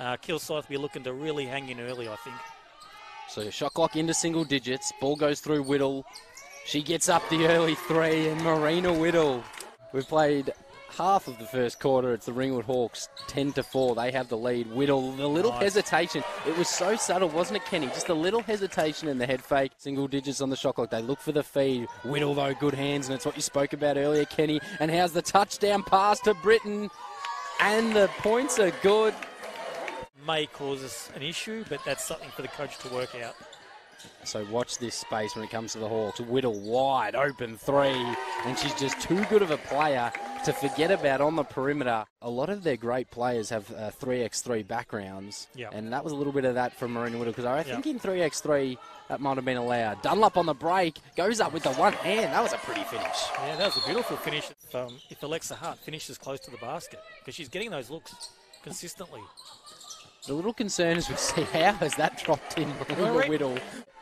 uh, Kilsyth will be looking to really hang in early, I think. So shot clock into single digits. Ball goes through Whittle. She gets up the early three, and Marena Whittle. We've played half of the first quarter. It's the Ringwood Hawks 10 to 4. They have the lead. Whittle, the little Nice. hesitation. It was so subtle, wasn't it, Kenny? Just a little hesitation in the head fake. Single digits on the shot clock. They look for the feed. Whittle, though, good hands, and it's what you spoke about earlier, Kenny. And how's the touchdown pass to Britton? And the points are good. May cause us an issue, but that's something for the coach to work out. So watch this space when it comes to the Hawks. Whittle wide open three, and she's just too good of a player to forget about on the perimeter. A lot of their great players have uh, 3x3 backgrounds, Yeah. and that was a little bit of that from Marena Whittle because I think in 3x3 that might have been allowed. Dunlop on the break goes up with the one hand. That was a pretty finish. Yeah, that was a beautiful finish. If, um, if Alexa Hart finishes close to the basket, because she's getting those looks consistently. The little concern is we see how has that dropped in Right. Whittle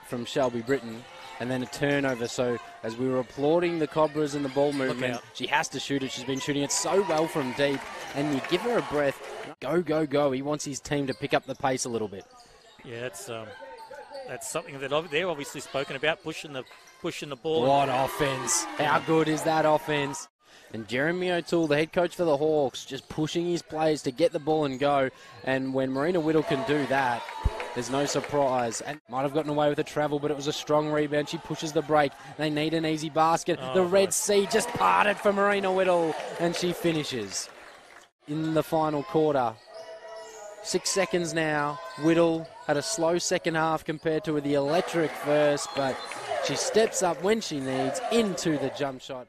from Shelby Britton. And then a turnover. So as we were applauding the Cobras and the ball movement, she has to shoot it. She's been shooting it so well from deep. And you give her a breath. Go, go, go. He wants his team to pick up the pace a little bit. Yeah, that's um, that's something that they're obviously spoken about, pushing the pushing the ball. What offense? How good is that offense? And Jeremy O'Toole, the head coach for the Hawks, just pushing his players to get the ball and go. And when Marena Whittle can do that, there's no surprise. And might have gotten away with a travel, but it was a strong rebound. She pushes the break. They need an easy basket. the Oh, Red. Sea just parted for Marena Whittle, and she finishes in the final quarter. Six seconds now. Whittle had a slow second half compared to the electric first, but she steps up when she needs into the jump shot.